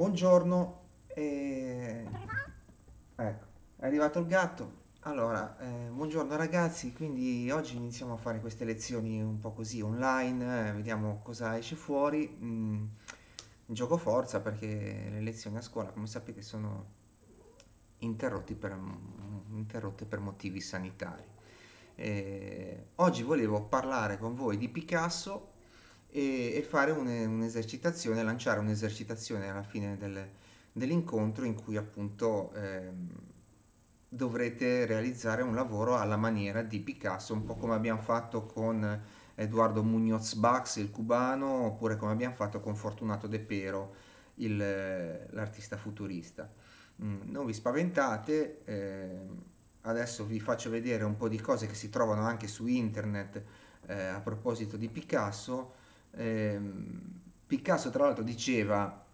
Buongiorno, e... ecco, è arrivato il gatto. Allora, eh, buongiorno ragazzi, quindi oggi iniziamo a fare queste lezioni un po' così online, eh, vediamo cosa esce fuori. Mm, gioco forza perché le lezioni a scuola, come sapete, sono interrotti per- interrotte per motivi sanitari. Eh, oggi volevo parlare con voi di Picasso e, e fare un- un'esercitazione, lanciare un'esercitazione alla fine del- dell'incontro in cui appunto ehm, dovrete realizzare un lavoro alla maniera di Picasso, un po' come abbiamo fatto con Eduardo Muñoz Bax, il cubano, oppure come abbiamo fatto con Fortunato De Pero, il- l'artista futurista. Mm, non vi spaventate, ehm, adesso vi faccio vedere un po' di cose che si trovano anche su internet eh, a proposito di Picasso. Ehm, Picasso tra l'altro diceva,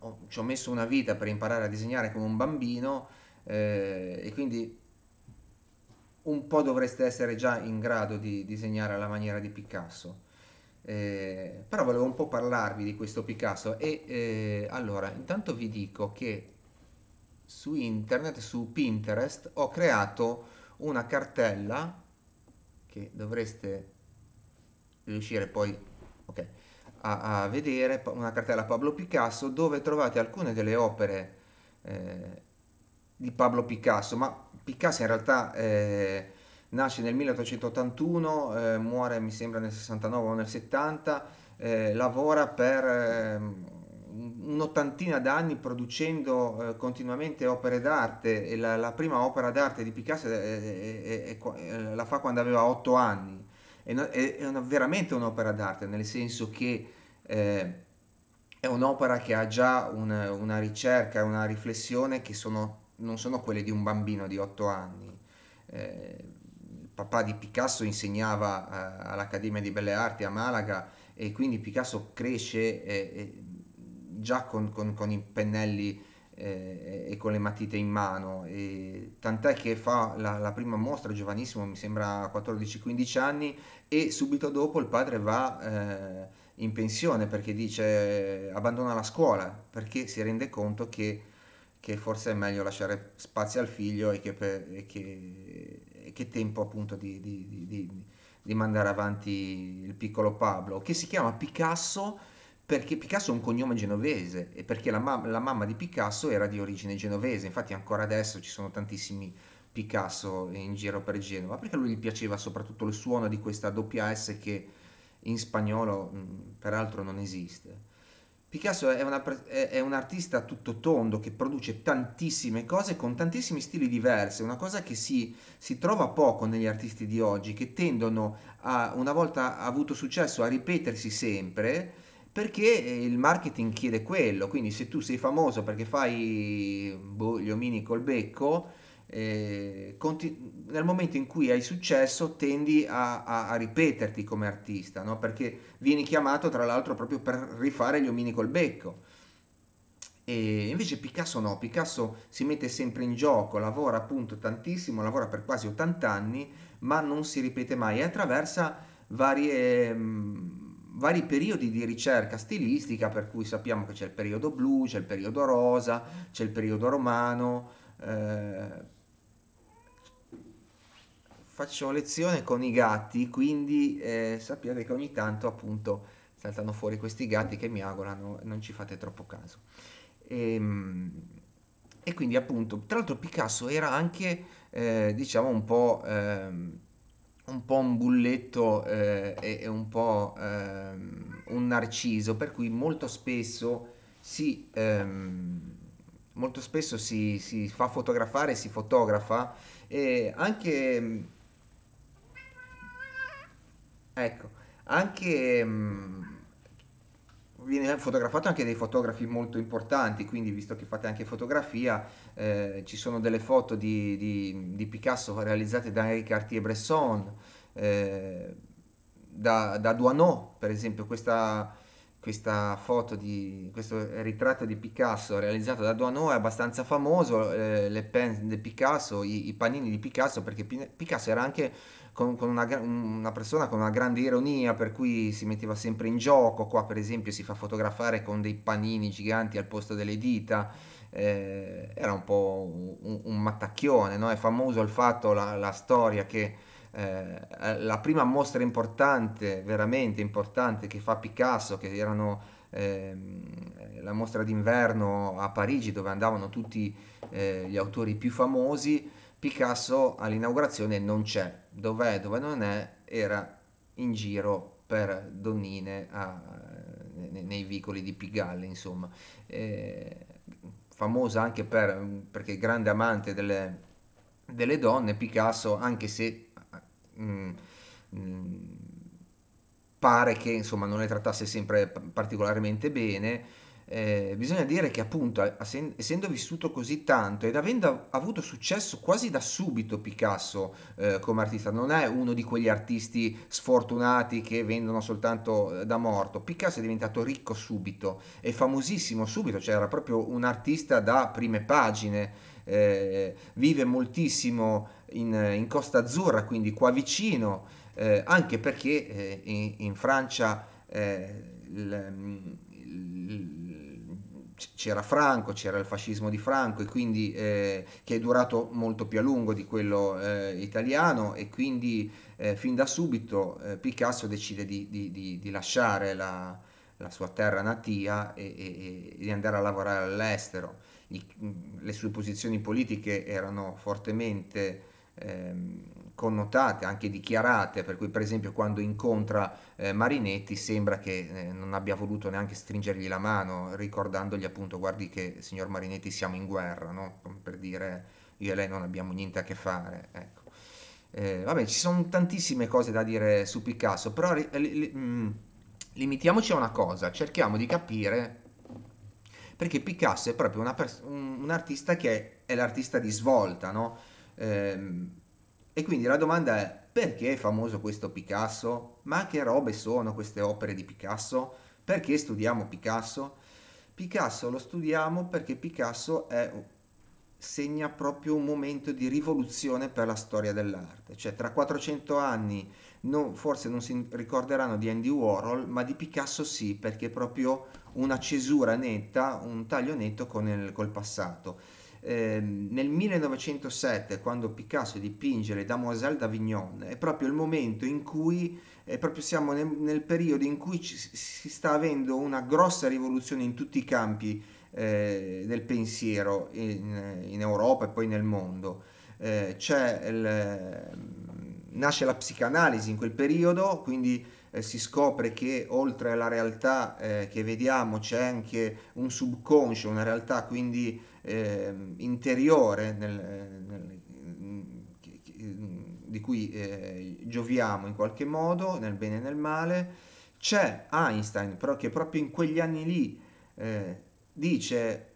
"Ho- ci ho messo una vita per imparare a disegnare come un bambino eh, e quindi un po' dovreste essere già in grado di disegnare alla maniera di Picasso. Eh, però volevo un po' parlarvi di questo Picasso e eh, allora intanto vi dico che su internet, su Pinterest, ho creato una cartella che dovreste riuscire poi ok, a, a vedere, una cartella Pablo Picasso dove trovate alcune delle opere eh, di Pablo Picasso, ma Picasso in realtà eh, nasce nel 1881, eh, muore mi sembra nel 69 o nel 70, eh, lavora per ehm, un'ottantina d'anni producendo eh, continuamente opere d'arte e la, la prima opera d'arte di Picasso eh, la fa quando aveva otto anni. È, è una- veramente un'opera d'arte, nel senso che eh, è un'opera che ha già un- una ricerca, una riflessione che sono- non sono quelle di un bambino di otto anni. Eh, il papà di Picasso insegnava eh, all'Accademia di Belle Arti a Malaga e quindi Picasso cresce eh, eh, già con, con- con i pennelli eh, e con le matite in mano, e tant'è che fa la, la prima mostra giovanissimo, mi sembra a 14-15 anni, e subito dopo il padre va eh, in pensione perché dice eh, abbandona la scuola, perché si rende conto che, che forse è meglio lasciare spazio al figlio e che, per- e che, e che tempo appunto di- di- di- di mandare avanti il piccolo Pablo, che si chiama Picasso perché Picasso è un cognome genovese e perché la, mam- la mamma di Picasso era di origine genovese, infatti ancora adesso ci sono tantissimi Picasso in giro per Genova, perché a lui gli piaceva soprattutto il suono di questa doppia S che in spagnolo mh, peraltro non esiste. Picasso è, una è- un artista tutto tondo che produce tantissime cose con tantissimi stili diversi, una cosa che si, si trova poco negli artisti di oggi, che tendono a, una volta avuto successo, a ripetersi sempre, perché il marketing chiede quello. Quindi se tu sei famoso perché fai boh, gli omini col becco, eh, conti- nel momento in cui hai successo tendi a, a- a ripeterti come artista, no? Perché vieni chiamato tra l'altro proprio per rifare gli omini col becco. E invece Picasso no, Picasso si mette sempre in gioco, lavora appunto tantissimo, lavora per quasi 80 anni, ma non si ripete mai e attraversa varie, mh, vari periodi di ricerca stilistica, per cui sappiamo che c'è il periodo blu, c'è il periodo rosa, c'è il periodo romano. eh, faccio lezione con i gatti, quindi eh, sappiate che ogni tanto appunto saltano fuori questi gatti che miagolano, non ci fate troppo caso. Ehm, E, quindi appunto, tra l'altro Picasso era anche, eh, diciamo, un po', ehm, un po' un bulletto eh, e, e un po' ehm, un narciso, per cui molto spesso si, ehm, molto spesso si, si fa fotografare, si fotografa e anche Ecco, anche mh, viene fotografato anche dei fotografi molto importanti, quindi visto che fate anche fotografia, eh, ci sono delle foto di, di- di Picasso realizzate da Henri Cartier-Bresson, eh, da, da Doisneau, per esempio, questa, questa foto di questo ritratto di Picasso realizzato da Doisneau è abbastanza famoso, eh, le pen di Picasso, i, i panini di Picasso, perché Pi- Picasso era anche con, con una, una persona con una grande ironia, per cui si metteva sempre in gioco. Qua, per esempio, si fa fotografare con dei panini giganti al posto delle dita. eh, era un po' un, un mattacchione, no? È famoso il fatto, la, la storia che eh, la prima mostra importante, veramente importante, che fa Picasso, che erano ehm, la mostra d'inverno a Parigi, dove andavano tutti eh, gli autori più famosi, Picasso all'inaugurazione non c'è. Dov'è, dove non è, era in giro per donnine a- nei, nei vicoli di Pigalle, insomma. Eh, famosa anche per, perché grande amante delle, delle donne, Picasso, anche se mm, mm, pare che insomma non le trattasse sempre particolarmente bene. Eh, bisogna dire che appunto, essendo vissuto così tanto ed avendo avuto successo quasi da subito Picasso eh, come artista, non è uno di quegli artisti sfortunati che vendono soltanto eh, da morto. Picasso è diventato ricco subito e famosissimo subito, cioè era proprio un artista da prime pagine. eh, vive moltissimo in, in Costa Azzurra, quindi qua vicino, eh, anche perché eh, in, in Francia eh, il- il- c'era Franco, c'era il fascismo di Franco e quindi eh, che è durato molto più a lungo di quello eh, italiano e quindi eh, fin da subito eh, Picasso decide di, di- di- di lasciare la, la sua terra natia e, e- e di andare a lavorare all'estero. I- le sue posizioni politiche erano fortemente ehm, connotate, anche dichiarate, per cui per esempio quando incontra eh, Marinetti sembra che eh, non abbia voluto neanche stringergli la mano, ricordandogli appunto, guardi che signor Marinetti siamo in guerra, no? Per dire io e lei non abbiamo niente a che fare, ecco. Eh, vabbè, ci sono tantissime cose da dire su Picasso, però li- li- mh, limitiamoci a una cosa, cerchiamo di capire perché Picasso è proprio una un, un artista che è, è l'artista di svolta, no? Ehm, e quindi la domanda è perché è famoso questo Picasso? Ma che robe sono queste opere di Picasso? Perché studiamo Picasso? Picasso lo studiamo perché Picasso è- segna proprio un momento di rivoluzione per la storia dell'arte. Cioè, tra 400 anni non- forse non si ricorderanno di Andy Warhol, ma di Picasso sì, perché è proprio una cesura netta, un taglio netto con il, col passato. Ehm, nel 1907, quando Picasso dipinge le Damoiselles d'Avignon, è proprio il momento in cui, è proprio siamo nel, nel periodo in cui ci- si sta avendo una grossa rivoluzione in tutti i campi eh, del pensiero in, in Europa e poi nel mondo. Eh, il- nasce la psicanalisi in quel periodo, quindi eh, si scopre che oltre alla realtà eh, che vediamo c'è anche un subconscio, una realtà quindi ehm, interiore nel- nel- di cui eh, gioviamo in qualche modo, nel bene e nel male. C'è Einstein, però che proprio in quegli anni lì eh, dice,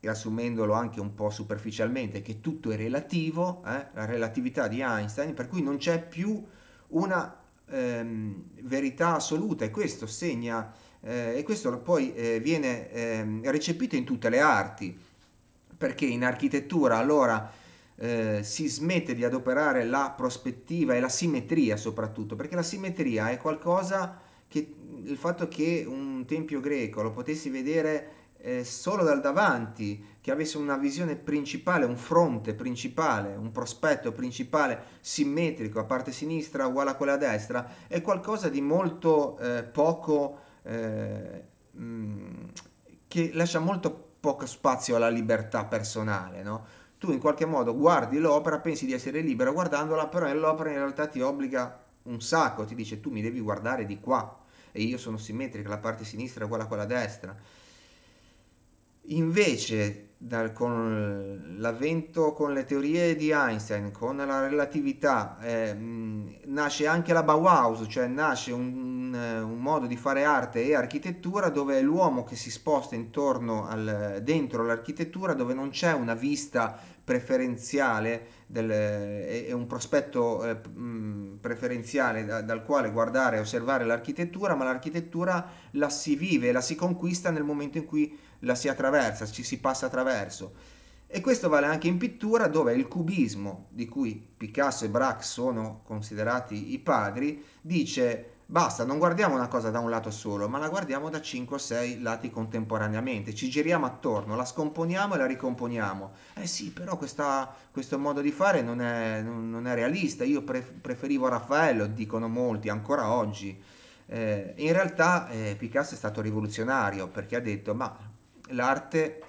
riassumendolo anche un po' superficialmente, che tutto è relativo, eh, la relatività di Einstein, per cui non c'è più una ehm, verità assoluta e questo segna, eh, e questo poi eh, viene ehm, recepito in tutte le arti, perché in architettura allora eh, si smette di adoperare la prospettiva e la simmetria soprattutto, perché la simmetria è qualcosa che il fatto che un tempio greco lo potessi vedere eh, solo dal davanti, che avesse una visione principale, un fronte principale, un prospetto principale simmetrico a parte sinistra uguale a quella a destra, è qualcosa di molto eh, poco, eh, mh, che lascia molto poco spazio alla libertà personale, no? Tu in qualche modo guardi l'opera, pensi di essere libero guardandola, però l'opera in realtà ti obbliga un sacco, ti dice tu mi devi guardare di qua e io sono simmetrica, la parte sinistra è uguale a quella destra. Invece dal- con l'avvento, con le teorie di Einstein, con la relatività, eh, nasce anche la Bauhaus, cioè nasce un, un modo di fare arte e architettura dove è l'uomo che si sposta intorno al, dentro l'architettura, dove non c'è una vista preferenziale del, e un prospetto eh, mh, preferenziale da- dal quale guardare e osservare l'architettura, ma l'architettura la si vive, la si conquista nel momento in cui la si attraversa, ci si passa attraverso. E questo vale anche in pittura dove il cubismo, di cui Picasso e Braque sono considerati i padri, dice basta, non guardiamo una cosa da un lato solo, ma la guardiamo da 5 o 6 lati contemporaneamente, ci giriamo attorno, la scomponiamo e la ricomponiamo. Eh sì, però questa- questo modo di fare non è, non- è realista, io pre- preferivo Raffaello, dicono molti, ancora oggi. Eh, in realtà eh, Picasso è stato rivoluzionario perché ha detto ma l'arte,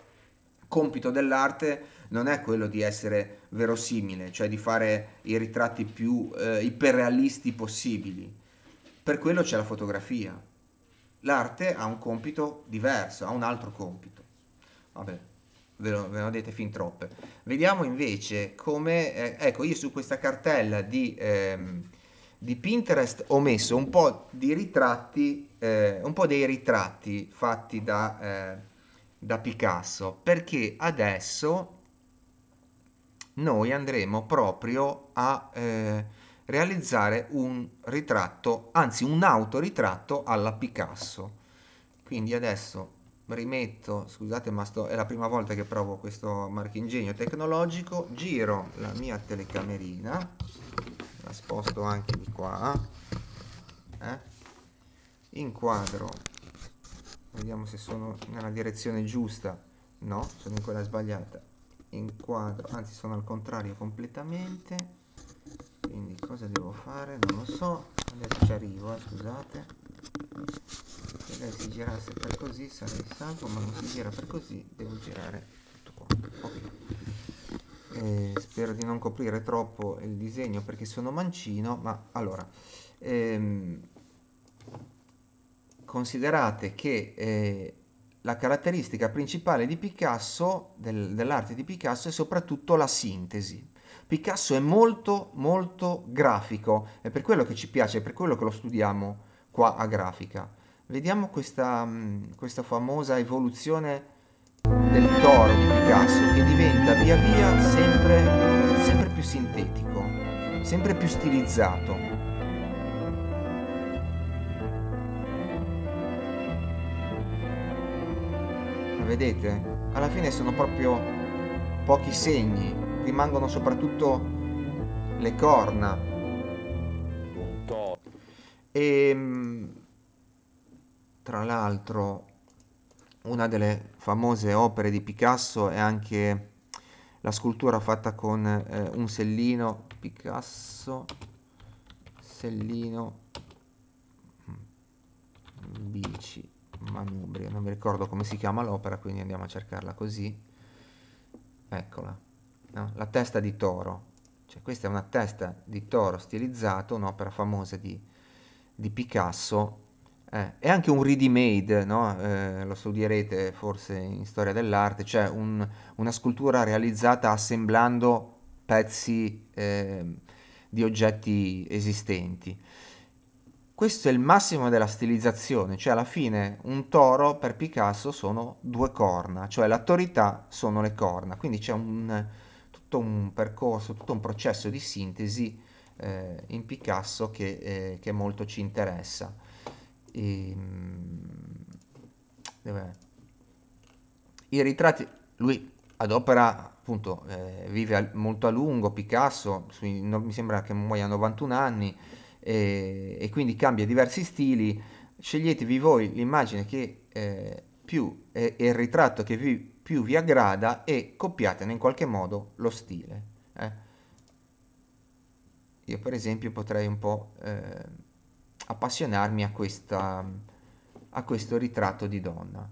compito dell'arte non è quello di essere verosimile, cioè di fare i ritratti più eh, iperrealisti possibili. Per quello c'è la fotografia. L'arte ha un compito diverso, ha un altro compito. Vabbè, ve lo, ve ho dette fin troppe. Vediamo invece come, eh, ecco, io su questa cartella di, ehm, di Pinterest ho messo un po' di ritratti, eh, un po' dei ritratti fatti da, eh, da Picasso, perché adesso noi andremo proprio a eh, realizzare un ritratto, anzi un autoritratto alla Picasso. Quindi adesso rimetto, scusate ma sto, è la prima volta che provo questo marchingegno tecnologico, giro la mia telecamerina, la sposto anche di qua, eh, inquadro, vediamo se sono nella direzione giusta, no, sono in quella sbagliata, inquadro, anzi sono al contrario completamente, quindi cosa devo fare? Non lo so, adesso ci arrivo, eh, scusate. Se lei si girasse per così sarei salvo, ma non si gira per così, devo girare tutto quanto. Ok. Eh, spero di non coprire troppo il disegno perché sono mancino, ma allora, ehm, considerate che eh, la caratteristica principale di Picasso, del- dell'arte di Picasso, è soprattutto la sintesi. Picasso è molto, molto grafico, è per quello che ci piace, è per quello che lo studiamo qua a grafica. Vediamo questa, mh, questa famosa evoluzione del toro di Picasso che diventa via via sempre, sempre più sintetico, sempre più stilizzato. Vedete? Alla fine sono proprio pochi segni, rimangono soprattutto le corna. E mh, tra l'altro una delle famose opere di Picasso è anche la scultura fatta con eh, un sellino Picasso, sellino mm, bici, manubrio, non mi ricordo come si chiama l'opera, quindi andiamo a cercarla così. Eccola, no? La testa di toro. Cioè, questa è una testa di toro stilizzato, un'opera famosa di, di Picasso. Eh, è anche un ready-made, no? Eh, lo studierete forse in storia dell'arte, cioè un- una scultura realizzata assemblando pezzi eh, di oggetti esistenti. Questo è il massimo della stilizzazione, cioè alla fine un toro per Picasso sono due corna, cioè l'autorità sono le corna, quindi c'è un, tutto un percorso, tutto un processo di sintesi eh, in Picasso che, eh, che molto ci interessa. E, dov'è? I ritratti, lui adopera, appunto, eh, vive al- molto a lungo, Picasso, sui- no- mi sembra che muoia a 91 anni, e, e quindi cambia diversi stili. Sceglietevi voi l'immagine che eh, più è il ritratto che vi- più vi aggrada e copiatene in qualche modo lo stile. eh. Io per esempio potrei un po' eh, appassionarmi a questa, a questo ritratto di donna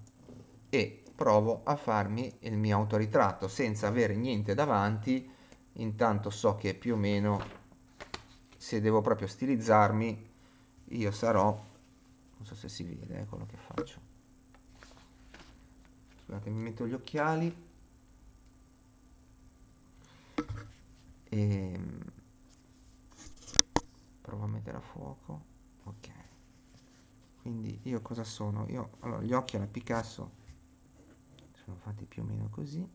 e provo a farmi il mio autoritratto senza avere niente davanti, intanto so che più o meno se devo proprio stilizzarmi io sarò, non so se si vede eh, quello che faccio. Scusate, mi metto gli occhiali. E... Provo a mettere a fuoco. Ok. Quindi io cosa sono? Io, allora, gli occhi alla Picasso sono fatti più o meno così.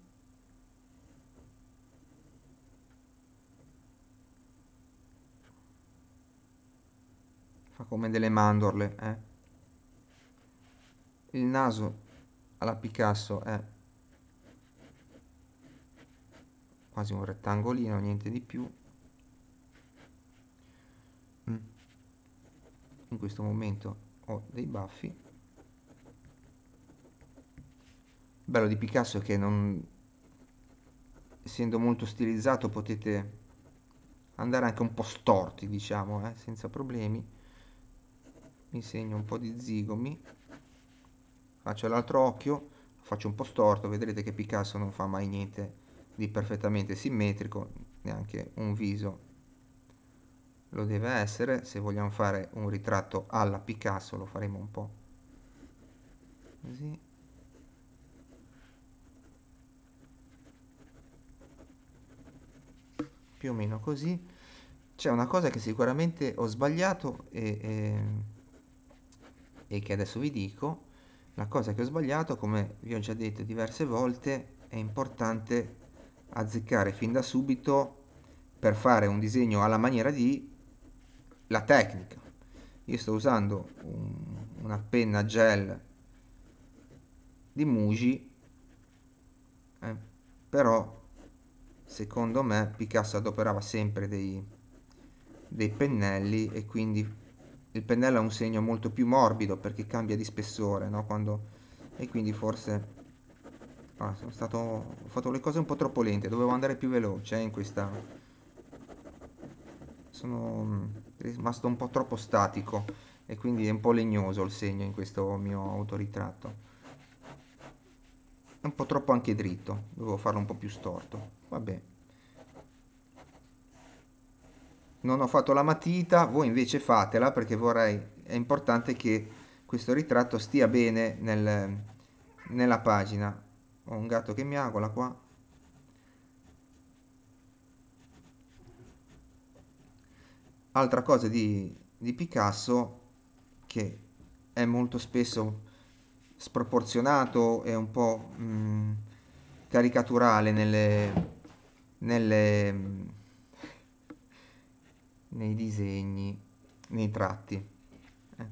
Fa come delle mandorle, eh? Il naso alla Picasso è quasi un rettangolino niente di più. Mm. in questo momento ho dei baffi. Bello di Picasso è che non essendo molto stilizzato potete andare anche un po' storti diciamo eh, senza problemi. Mi segno un po' di zigomi faccio l'altro occhio faccio un po' storto vedrete che Picasso non fa mai niente di perfettamente simmetrico neanche un viso. Lo deve essere se vogliamo fare un ritratto alla Picasso lo faremo un po' così. Più o meno così. C'è una cosa che sicuramente ho sbagliato e, e, e che adesso vi dico la cosa che ho sbagliato, come vi ho già detto diverse volte, è importante azzeccare fin da subito per fare un disegno alla maniera di la tecnica. Io sto usando un, una penna gel di Muji, eh, però secondo me Picasso adoperava sempre dei, dei pennelli e quindi il pennello ha un segno molto più morbido perché cambia di spessore, no? Quando... E quindi forse ah, sono stato... ho fatto le cose un po' troppo lente, dovevo andare più veloce eh, in questa... Sono mm, rimasto un po' troppo statico e quindi è un po' legnoso il segno in questo mio autoritratto. È un po' troppo anche dritto, dovevo farlo un po' più storto. Vabbè. Non ho fatto la matita, voi invece fatela perché vorrei, è importante che questo ritratto stia bene nel, nella pagina. Ho un gatto che miagola qua. Altra cosa di, di Picasso che è molto spesso sproporzionato e un po' mh, mm, caricaturale nelle, nelle nei disegni, nei tratti. Eh.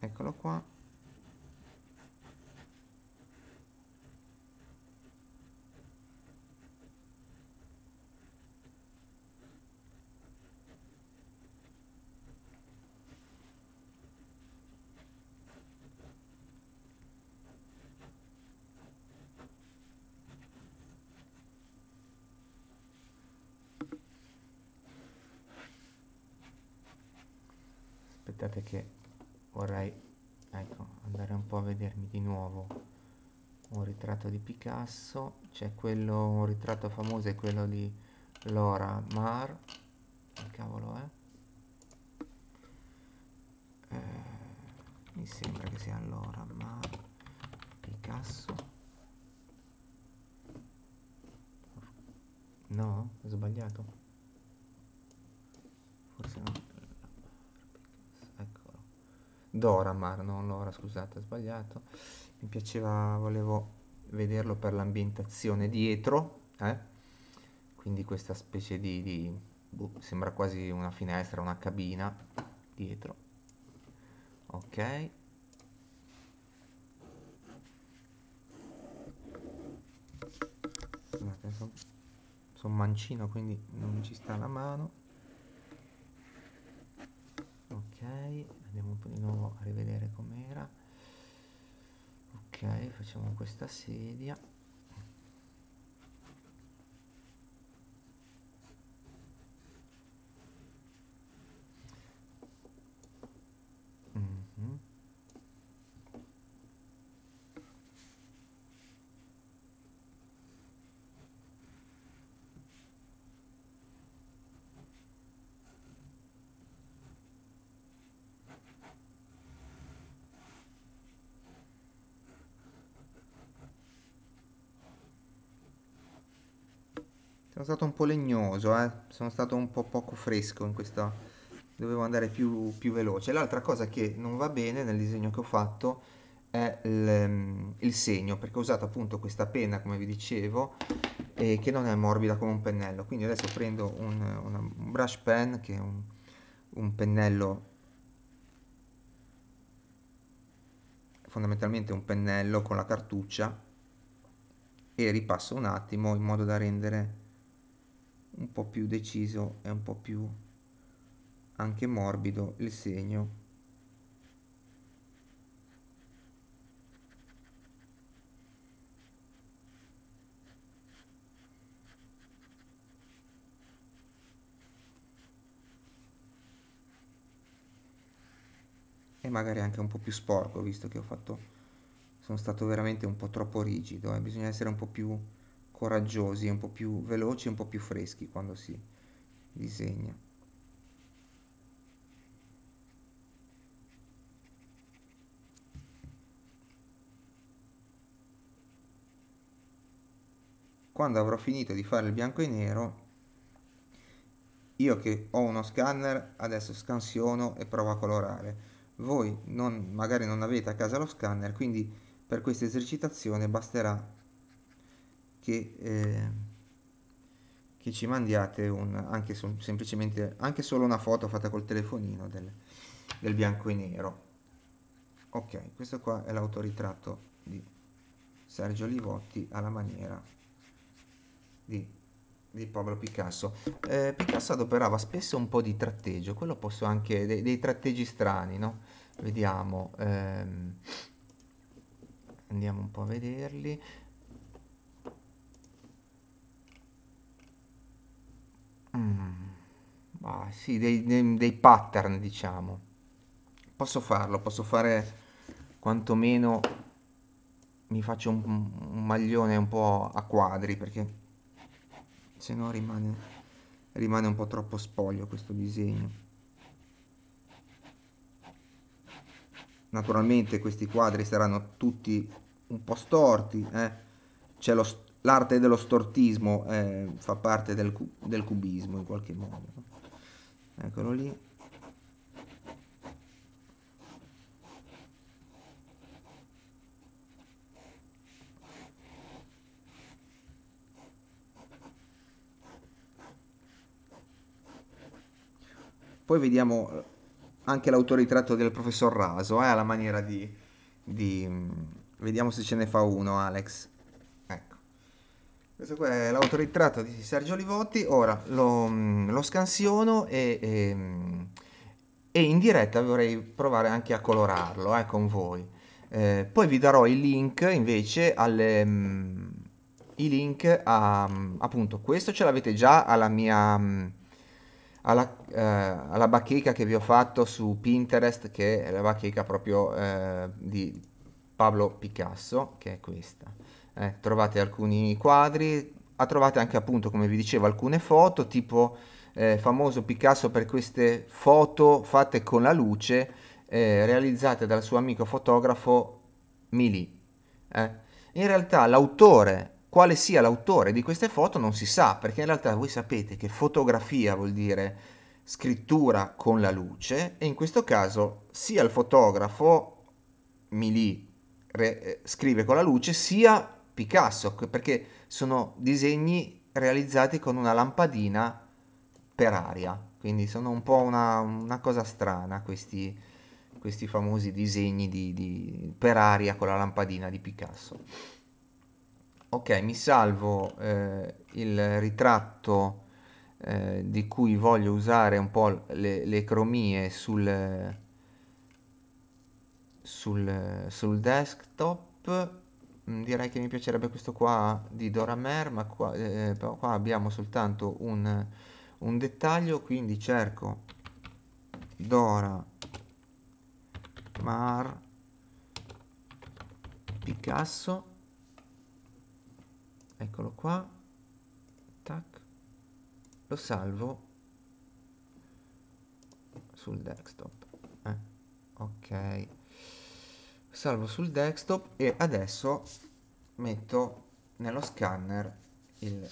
Eccolo qua. aspettate che vorrei ecco, andare un po' a vedermi di nuovo. Un ritratto di Picasso c'è quello un ritratto famoso è quello di Laura Mar. Che cavolo è. Eh, mi sembra che sia Laura Mar. Picasso. No? ho sbagliato? Forse no Doramar, non Lora, scusate, ho sbagliato. Mi piaceva, volevo vederlo per l'ambientazione dietro, eh? quindi questa specie di, di boh, sembra quasi una finestra, una cabina dietro. Ok. Sono son mancino, quindi non ci sta la mano. Ok andiamo di nuovo a rivedere com'era. Ok facciamo questa sedia sono stato un po' legnoso, eh? Sono stato un po' poco fresco in questa... Dovevo andare più, più veloce. L'altra cosa che non va bene nel disegno che ho fatto è il, il segno, perché ho usato appunto questa penna, come vi dicevo, e che non è morbida come un pennello. Quindi adesso prendo un, un brush pen, che è un, un pennello fondamentalmente un pennello con la cartuccia e ripasso un attimo in modo da rendere un po' più deciso e un po' più anche morbido il segno e magari anche un po' più sporco visto che ho fatto sono stato veramente un po' troppo rigido eh. bisogna essere un po' più coraggiosi un po' più veloci un po' più freschi quando si disegna. Quando avrò finito di fare il bianco e nero io che ho uno scanner adesso scansiono e provo a colorare. Voi non, magari non avete a casa lo scanner, quindi per questa esercitazione basterà che, eh, che ci mandiate un, anche semplicemente anche solo una foto fatta col telefonino del, del bianco e nero. Ok, questo qua è l'autoritratto di Sergio Livotti alla maniera di, di Pablo Picasso. Eh, Picasso adoperava spesso un po' di tratteggio, quello posso anche, dei, dei tratteggi strani, no? vediamo ehm, andiamo un po' a vederli mm, ah, sì, dei, dei, dei pattern diciamo. Posso farlo posso fare quantomeno mi faccio un, un maglione un po' a quadri perché se no rimane, rimane un po' troppo spoglio questo disegno. Naturalmente questi quadri saranno tutti un po' storti, eh? c'è l'arte dello stortismo, eh, fa parte del, del, cubismo in qualche modo. Eccolo lì. Poi vediamo anche l'autoritratto del professor Raso, eh, alla maniera di, di... Vediamo se ce ne fa uno, Alex. Questo qua è l'autoritratto di Sergio Livotti. Ora lo, lo scansiono e, e, e, in diretta vorrei provare anche a colorarlo eh, con voi. Eh, poi vi darò i link invece alle... i link a appunto questo ce l'avete già alla mia alla, eh, alla bacheca che vi ho fatto su Pinterest, che è la bacheca proprio eh, di Pablo Picasso, che è questa. Eh, trovate alcuni quadri, trovate anche appunto, come vi dicevo, alcune foto, tipo eh, famoso Picasso per queste foto fatte con la luce, eh, realizzate dal suo amico fotografo Mili. Eh. In realtà l'autore quale sia l'autore di queste foto non si sa, perché in realtà voi sapete che fotografia vuol dire scrittura con la luce e in questo caso sia il fotografo Mili eh, scrive con la luce sia Picasso, perché sono disegni realizzati con una lampadina per aria, quindi sono un po' una, una cosa strana questi, questi famosi disegni di, di, per aria con la lampadina di Picasso. Ok mi salvo eh, il ritratto eh, di cui voglio usare un po' le, le cromie sul, sul, sul desktop direi che mi piacerebbe questo qua di Dora Mer ma qua, eh, qua abbiamo soltanto un, un dettaglio quindi cerco Dora Mar Picasso. Eccolo qua. Tac. Lo salvo sul desktop. Eh, ok salvo sul desktop e adesso metto nello scanner il,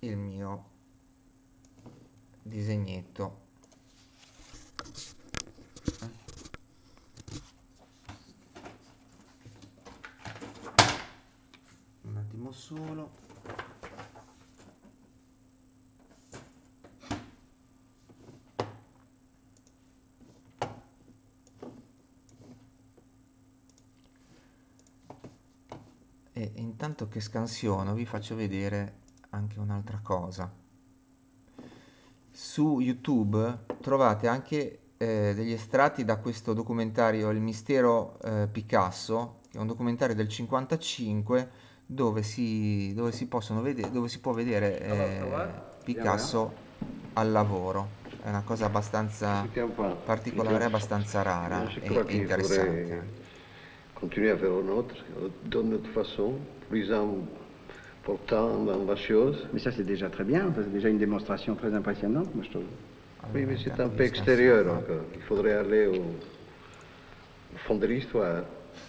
il mio disegnetto. Un attimo solo e intanto che scansiono vi faccio vedere anche un'altra cosa su YouTube trovate anche eh, degli estratti da questo documentario Il mistero eh, Picasso, che è un documentario del 55 dove si, dove si, possono vedere, dove si può vedere eh, Picasso al lavoro. È una cosa abbastanza particolare, abbastanza rara e, e interessante. Continuer à faire un autre, de notre façon, plus important dans la chose. Mais ça, c'est déjà très bien. C'est déjà une démonstration très impressionnante, moi, je trouve. Oui, mais c'est un peu extérieur encore. Il faudrait aller au, au fond de l'histoire.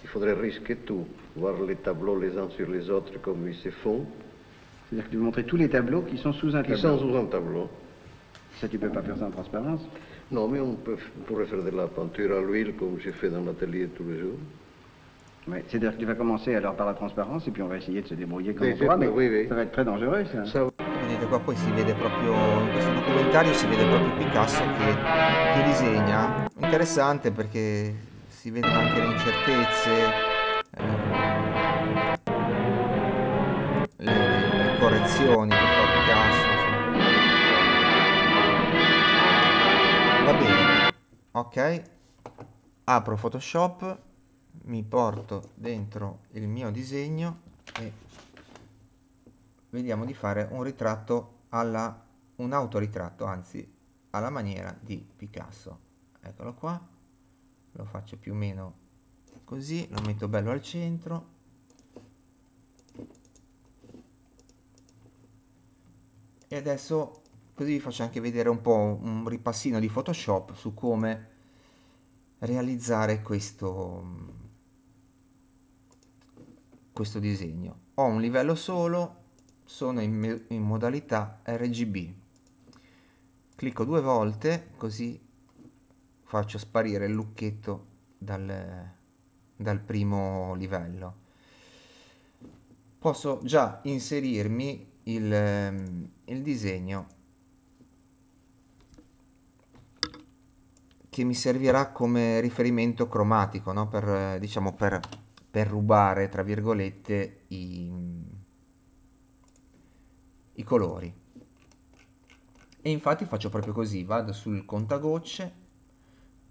Il faudrait risquer tout. Voir les tableaux les uns sur les autres comme ils se font. C'est-à-dire que tu veux montrer tous les tableaux qui sont sous un tableau. Qui sont sous un tableau. Ça, tu peux pas faire ça en transparence Non, mais on, peut, on pourrait faire de la peinture à l'huile comme j'ai fait dans l'atelier tous les jours. Oui, c'est-à-dire que tu vas commencer alors par la transparence et puis on va essayer de se débrouiller comme oui, toi, mais oui, oui. ça va être très dangereux ça. ça. Vedete qua poi si vede proprio, in questo documentario si vede proprio Picasso che, che disegna. Interessante perché si vedono anche le incertezze, eh, le, le, correzioni che fa Picasso. Va bene, ok, apro Photoshop mi porto dentro il mio disegno e vediamo di fare un ritratto alla un autoritratto anzi alla maniera di Picasso. Eccolo qua. Lo faccio più o meno così lo metto bello al centro. E adesso così vi faccio anche vedere un po' un ripassino di Photoshop su come realizzare questo questo disegno. Ho un livello solo, sono in, in modalità RGB. Clicco due volte così faccio sparire il lucchetto dal, dal primo livello. Posso già inserirmi il, il disegno che mi servirà come riferimento cromatico no? per, diciamo, per per rubare, tra virgolette, i, i colori. E infatti faccio proprio così, vado sul contagocce,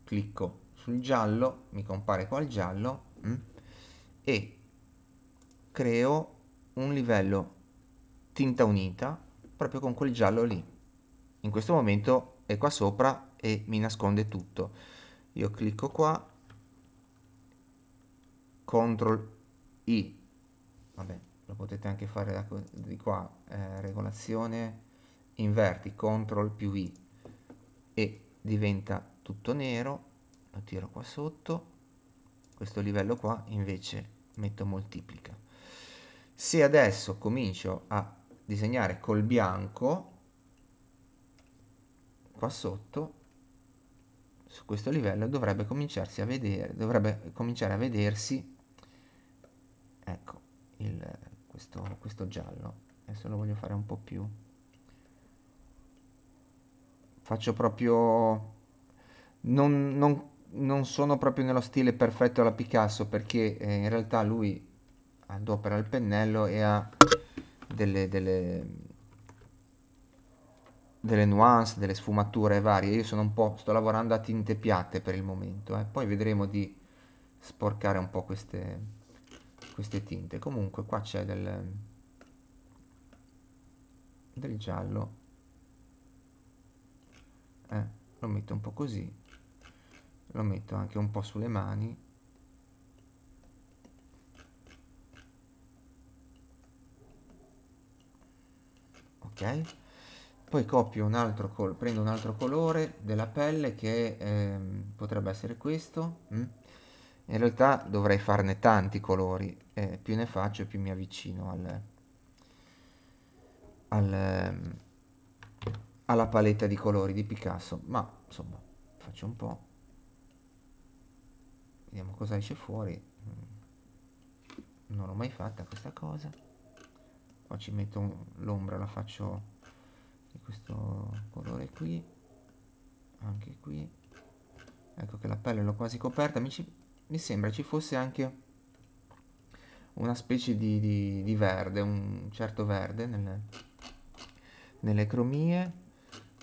clicco sul giallo, mi compare qua il giallo, mm, e creo un livello tinta unita proprio con quel giallo lì. In questo momento è qua sopra e mi nasconde tutto. Io clicco qua CTRL I, vabbè, lo potete anche fare da, di qua, eh, regolazione, inverti, CTRL più I. E diventa tutto nero, lo tiro qua sotto, questo livello qua invece metto moltiplica. Se adesso comincio a disegnare col bianco, qua sotto, su questo livello dovrebbe cominciarsi a vedere, dovrebbe cominciare a vedersi ecco il, questo, questo giallo adesso lo voglio fare un po' più faccio proprio non, non, non sono proprio nello stile perfetto alla Picasso perché eh, in realtà lui adopera il pennello e ha delle, delle, delle nuance, delle sfumature varie. Io sono un po', sto lavorando a tinte piatte per il momento, eh. poi vedremo di sporcare un po' queste, queste tinte. Comunque qua c'è del, del giallo. Eh, lo metto un po' così. Lo metto anche un po' sulle mani. Ok. Poi copio un altro prendo un altro colore della pelle che eh, potrebbe essere questo mm? In realtà dovrei farne tanti colori eh, più ne faccio più mi avvicino al, al, alla paletta di colori di Picasso, ma insomma faccio un po', vediamo cosa esce fuori, non l'ho mai fatta questa cosa, qua ci metto l'ombra, la faccio di questo colore qui, anche qui, ecco che la pelle l'ho quasi coperta, mi, ci, mi sembra ci fosse anche una specie di, di, di verde, un certo verde nelle, nelle cromie,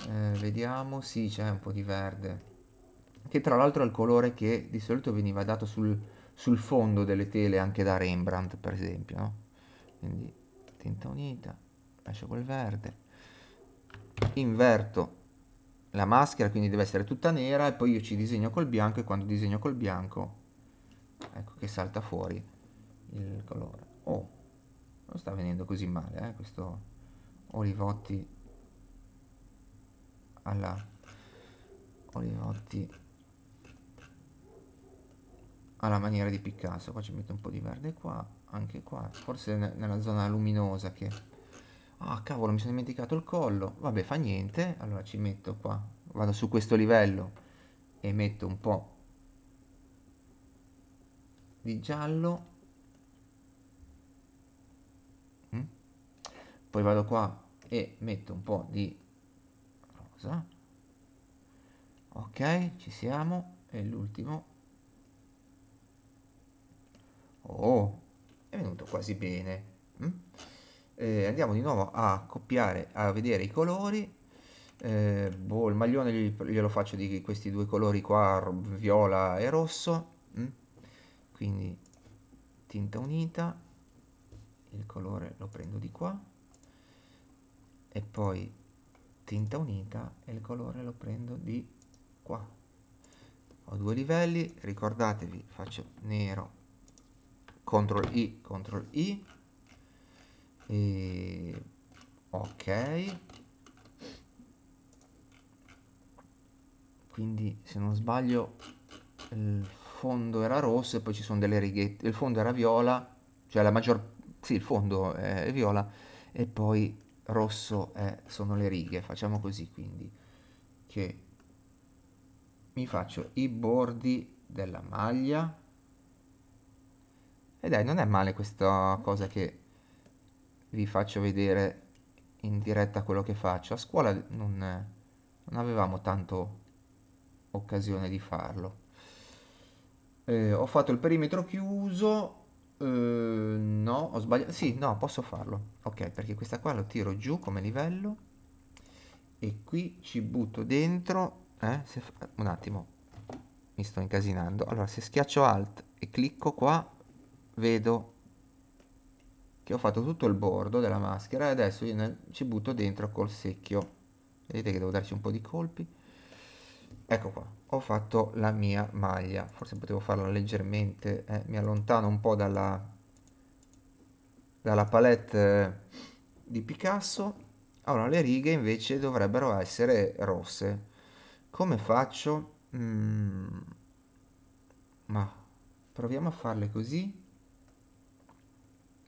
eh, vediamo, sì c'è un po' di verde, che tra l'altro è il colore che di solito veniva dato sul, sul fondo delle tele anche da Rembrandt per esempio, no? quindi tinta unita, lascio quel verde, inverto la maschera quindi deve essere tutta nera e poi io ci disegno col bianco e quando disegno col bianco ecco che salta fuori il colore. Oh non sta venendo così male eh, questo Olivotti alla Olivotti alla maniera di Picasso. Qua ci metto un po' di verde qua anche qua forse nella zona luminosa che ah cavolo mi sono dimenticato il collo. Vabbè fa niente allora ci metto qua vado su questo livello e metto un po' di giallo. Mm? poi vado qua e metto un po' di rosa. Ok ci siamo. E l'ultimo. Oh è venuto quasi bene. Mm? eh, andiamo di nuovo a copiare a vedere i colori. Eh, boh, il maglione glielo faccio di questi due colori qua viola e rosso. Mm? Quindi tinta unita il colore lo prendo di qua e poi tinta unita e il colore lo prendo di qua. Ho due livelli ricordatevi faccio nero CTRL I CTRL I e ok. Quindi se non sbaglio fondo era rosso e poi ci sono delle righette il fondo era viola cioè la maggior sì il fondo è viola e poi rosso è, sono le righe facciamo così quindi che mi faccio i bordi della maglia e dai non è male questa cosa che vi faccio vedere in diretta quello che faccio. A scuola non, non avevamo tanto occasione di farlo. Eh, ho fatto il perimetro chiuso. Eh, no, ho sbagliato. Sì, no, posso farlo. Ok, perché questa qua lo tiro giù come livello. E qui ci butto dentro. Eh, se, un attimo, mi sto incasinando. Allora, se schiaccio Alt e clicco qua, vedo che ho fatto tutto il bordo della maschera e adesso ci butto dentro col secchio vedete che devo darci un po' di colpi ecco qua ho fatto la mia maglia forse potevo farla leggermente eh, mi allontano un po' dalla dalla palette di Picasso allora le righe invece dovrebbero essere rosse come faccio? Mm, ma proviamo a farle così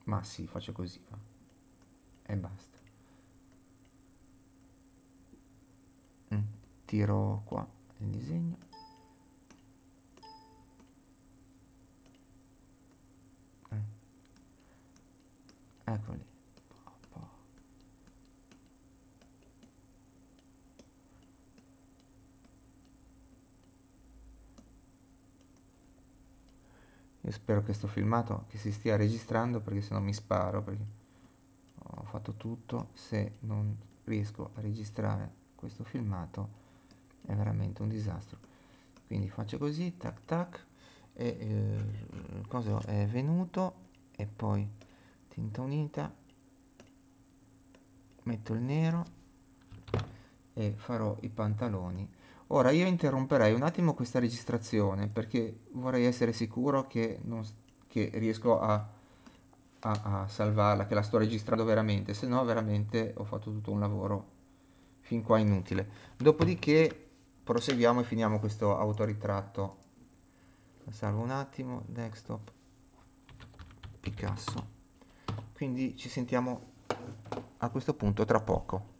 ma sì, faccio così va. e basta. Mm, tiro qua il disegno. Mm. Eccoli. Io spero che sto filmato che si stia registrando perché se no mi sparo perché ho fatto tutto. Se non riesco a registrare questo filmato è veramente un disastro. Quindi faccio così, tac tac, e eh, il coso è venuto e poi tinta unita, metto il nero e farò i pantaloni Ora io interromperei un attimo questa registrazione perché vorrei essere sicuro che, non, che riesco a, a, a, salvarla, che la sto registrando veramente, se no veramente ho fatto tutto un lavoro fin qua inutile. Dopodiché proseguiamo e finiamo questo autoritratto. Salvo un attimo, desktop, Picasso. Quindi ci sentiamo a questo punto tra poco.